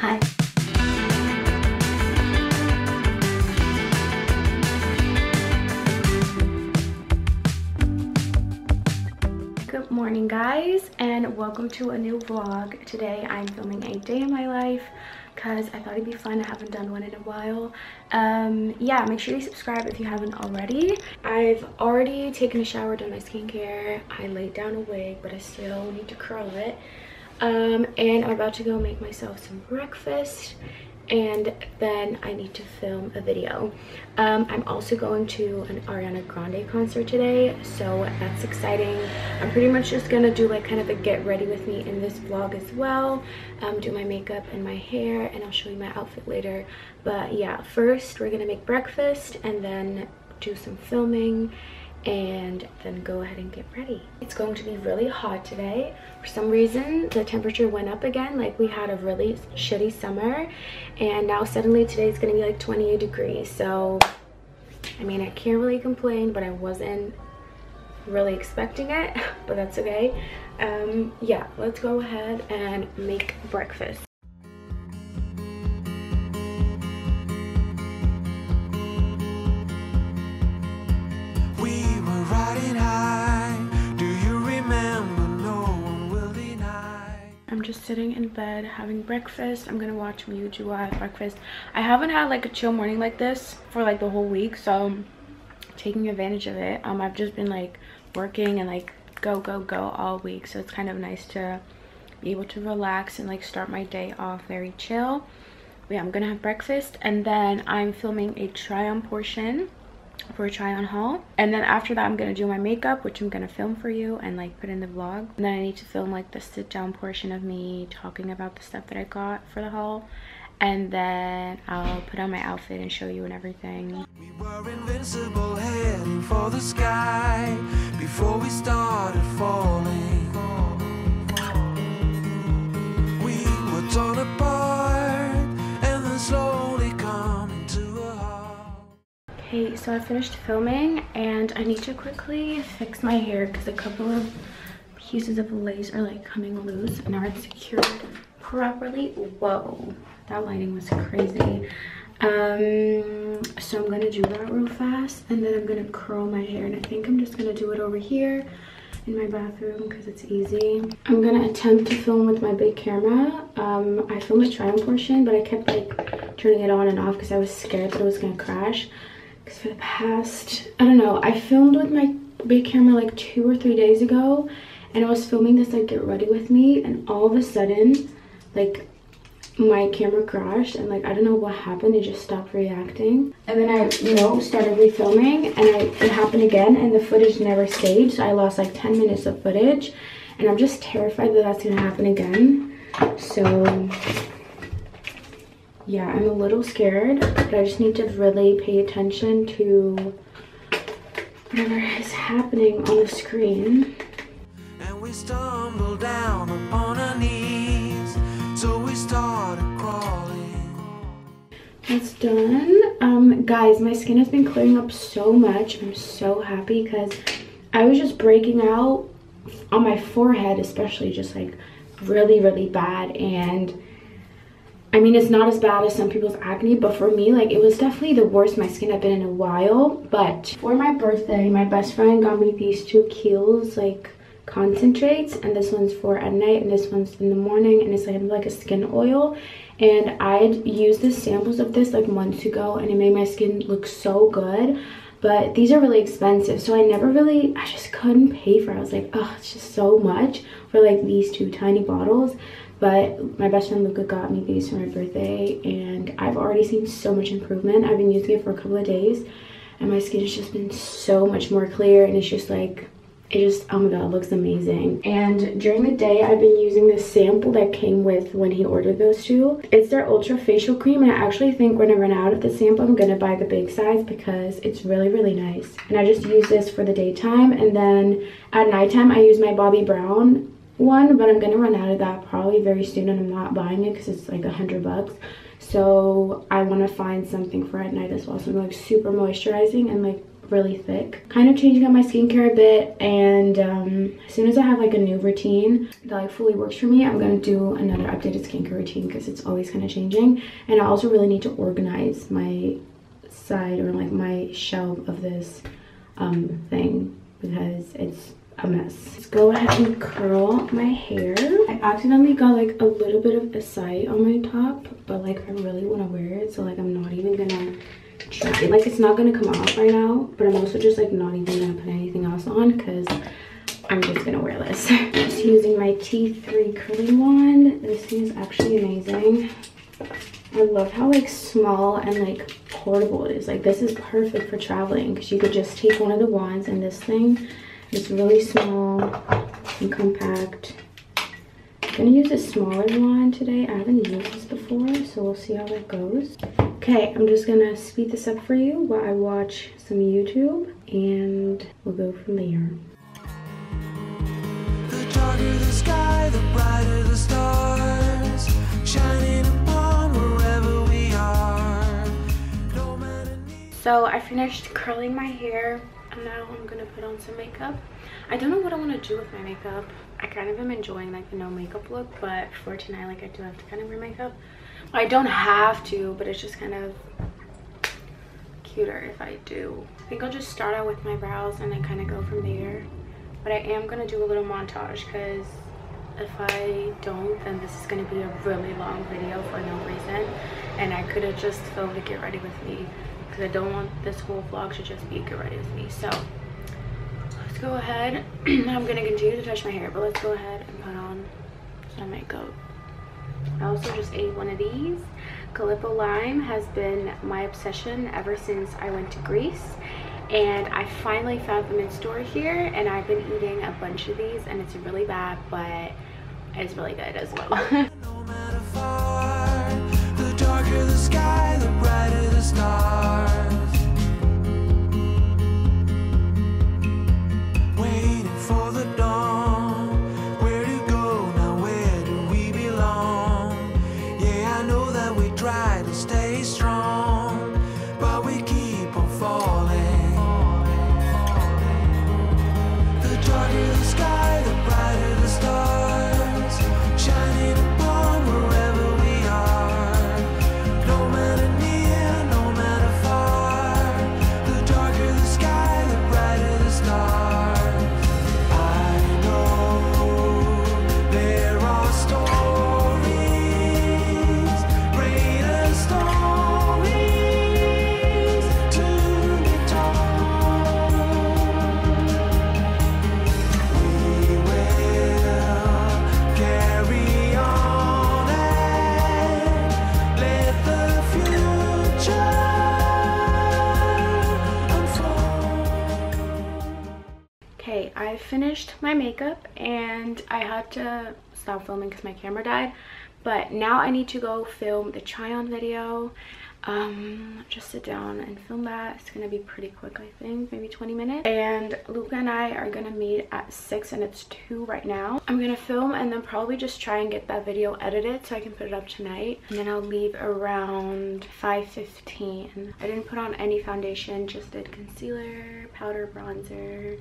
Hi. Good morning guys and welcome to a new vlog. Today I'm filming a day in my life because I thought it'd be fun. I haven't done one in a while. Um, yeah, make sure you subscribe if you haven't already. I've already taken a shower, done my skincare. I laid down a wig, but I still need to curl it. Um, and I'm about to go make myself some breakfast and then I need to film a video. Um, I'm also going to an Ariana Grande concert today, so that's exciting. I'm pretty much just gonna do like kind of a get ready with me in this vlog as well, um, do my makeup and my hair, and I'll show you my outfit later. But yeah, first we're gonna make breakfast and then do some filming and then go ahead and get ready. It's going to be really hot today. For some reason, the temperature went up again. Like we had a really shitty summer and now suddenly today is gonna be like 28 degrees. So, I mean, I can't really complain, but I wasn't really expecting it, but that's okay. Um, yeah, let's go ahead and make breakfast. I'm just sitting in bed having breakfast. I'm gonna watch I have breakfast. I haven't had like a chill morning like this for like the whole week, so I'm taking advantage of it. Um, I've just been like working and like go go go all week, so it's kind of nice to be able to relax and like start my day off very chill. But yeah, I'm gonna have breakfast and then I'm filming a try on portion for a try on haul. And then after that i'm gonna do my makeup which i'm gonna film for you and like put in the vlog. And then i need to film like the sit down portion of me talking about the stuff that i got for the haul. And then i'll put on my outfit and show you and everything. We Okay, so I finished filming and I need to quickly fix my hair because a couple of pieces of lace are like coming loose and aren't secured properly. Whoa, that lighting was crazy. Um, so I'm gonna do that real fast and then I'm gonna curl my hair and I think I'm just gonna do it over here in my bathroom because it's easy. I'm gonna attempt to film with my big camera. Um, I filmed a try portion, but I kept like turning it on and off because I was scared that it was gonna crash because for the past i don't know i filmed with my big camera like two or three days ago and i was filming this like get ready with me and all of a sudden like my camera crashed and like i don't know what happened it just stopped reacting. And then i you know started refilming and I, it happened again and the footage never stayed so i lost like 10 minutes of footage and i'm just terrified that that's gonna happen again. So yeah i'm a little scared but i just need to really pay attention to whatever is happening on the screen. And we stumbled down upon our knees so we started crawling. That's done. Um guys my skin has been clearing up so much. I'm so happy because i was just breaking out on my forehead especially just like really really bad. And I mean, it's not as bad as some people's acne, but for me, like, it was definitely the worst my skin had been in a while. But for my birthday, my best friend got me these two Kiehl's, like, concentrates. And this one's for at night, and this one's in the morning. And it's like, like a skin oil. And I used the samples of this, like, months ago, and it made my skin look so good. But these are really expensive, so I never really, I just couldn't pay for it. I was like, oh, it's just so much for, like, these two tiny bottles but my best friend Luca got me these for my birthday and I've already seen so much improvement. I've been using it for a couple of days and my skin has just been so much more clear and it's just like it just oh my god looks amazing. And during the day i've been using this sample that came with when he ordered those two. It's their ultra facial cream and i actually think when i run out of the sample i'm gonna buy the big size because it's really really nice. And i just use this for the daytime and then at nighttime i use my bobbi brown one but i'm gonna run out of that probably very soon and i'm not buying it because it's like a hundred bucks so i want to find something for at night as well something like super moisturizing and like really thick. Kind of changing up my skincare a bit and um, as soon as I have like a new routine that like fully works for me, I'm gonna do another updated skincare routine because it's always kind of changing. And I also really need to organize my side or like my shelf of this um, thing because it's a mess. Let's go ahead and curl my hair. I accidentally got like a little bit of acai on my top, but like I really want to wear it. So like I'm not even gonna try it. Like it's not gonna come off right now, but I'm also just like not even gonna put anything else on because I'm just gonna wear this. just using my T3 curling wand. This thing is actually amazing. I love how like small and like portable it is. Like this is perfect for traveling because you could just take one of the wands and this thing it's really small and compact. I'm gonna use a smaller one today. I haven't used this before, so we'll see how that goes. Okay, I'm just gonna speed this up for you while I watch some YouTube and we'll go from there. The darker the sky, the brighter the stars, shining upon wherever we are. No so I finished curling my hair now I'm gonna put on some makeup. I don't know what I want to do with my makeup. I kind of am enjoying like the no makeup look, but for tonight, like I do have to kind of wear makeup. I don't have to, but it's just kind of cuter if I do. I think I'll just start out with my brows and then kind of go from there. But I am gonna do a little montage because if I don't, then this is gonna be a really long video for no reason. And I could have just filmed to get ready with me because I don't want this whole vlog to just be get ready with me. So let's go ahead. I'm going to continue to touch my hair, but let's go ahead and put on some makeup. I also just ate one of these. Calippo Lime has been my obsession ever since I went to Greece. And I finally found them in store here and I've been eating a bunch of these and it's really bad, but it's really good as well. finished my makeup and I had to stop filming because my camera died. But now I need to go film the try on video. Um, just sit down and film that. It's gonna be pretty quick, I think, maybe 20 minutes. And Luca and I are gonna meet at 6 and it's 2 right now. I'm gonna film and then probably just try and get that video edited so I can put it up tonight. And then I'll leave around 5.15. I didn't put on any foundation, just did concealer, powder, bronzer,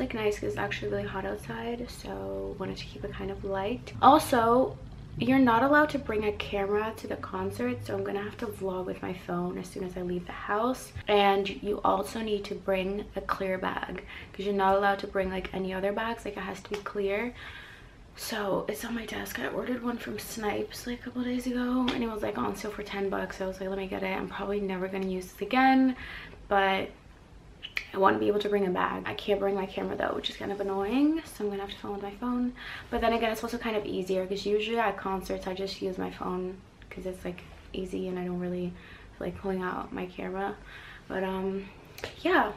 like nice because it's actually really hot outside so wanted to keep it kind of light. Also you're not allowed to bring a camera to the concert so i'm gonna have to vlog with my phone as soon as i leave the house. And you also need to bring a clear bag because you're not allowed to bring like any other bags like it has to be clear. So it's on my desk. I ordered one from snipes like a couple days ago and it was like on sale for 10 bucks. So i was like let me get it. I'm probably never gonna use this again. But I want to be able to bring a bag. I can't bring my camera though, which is kind of annoying. So I'm to have to film with my phone. But then again, it's also kind of easier because usually at concerts, I just use my phone because it's like easy and I don't really like pulling out my camera. But um, yeah,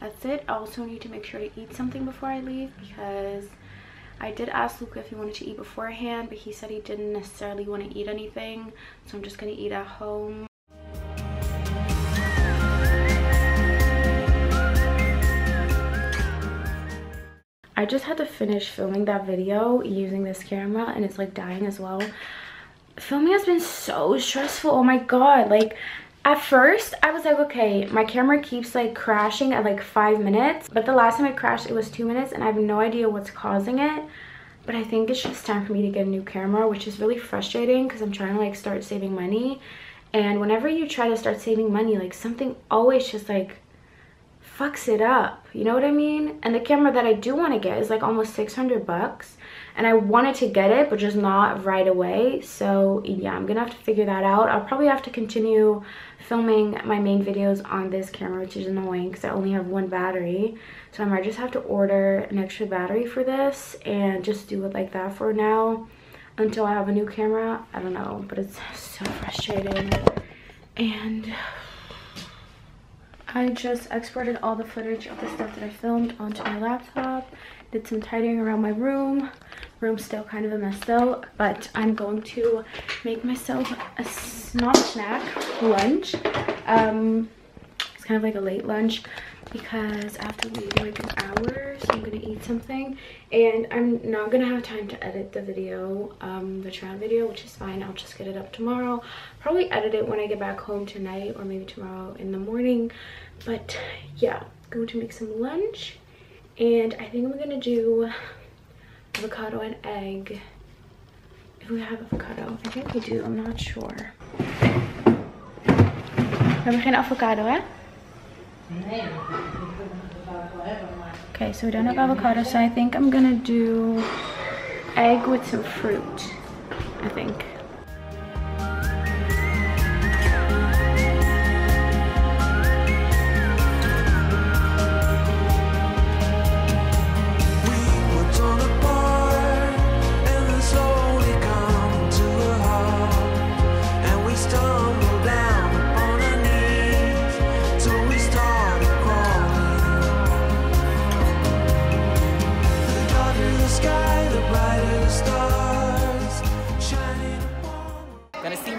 that's it. I also need to make sure to eat something before I leave because I did ask Luca if he wanted to eat beforehand, but he said he didn't necessarily want to eat anything. So I'm just to eat at home. Just had to finish filming that video using this camera and it's like dying as well. Filming has been so stressful. Oh my god. Like At first, I was like, okay, my camera keeps like crashing at like five minutes. But the last time it crashed, it was two minutes and I have no idea what's causing it. But I think it's just time for me to get a new camera, which is really frustrating because I'm trying to like start saving money. And whenever you try to start saving money, like something always just like fucks it up. You know what I mean? And the camera that I do want to get is like almost 600 bucks. And I wanted to get it but just not right away. So yeah I'm gonna have to figure that out. I'll probably have to continue filming my main videos on this camera which is annoying because I only have one battery. So I might just have to order an extra battery for this and just do it like that for now until I have a new camera. I don't know but it's so frustrating. And I just exported all the footage of the stuff that I filmed onto my laptop did some tidying around my room. Room's still kind of a mess though but i'm going to make myself a not snack lunch. Um it's kind of like a late lunch because i have to leave in like an hour so i'm gonna eat something and i'm not gonna have time to edit the video um the trial video which is fine i'll just get it up tomorrow probably edit it when i get back home tonight or maybe tomorrow in the morning but yeah going to make some lunch and I think I'm gonna do avocado and egg. If we have avocado, I think we do, I'm not sure. We geen avocado, hè? Okay, so we don't have avocado, so I think I'm gonna do egg with some fruit, I think.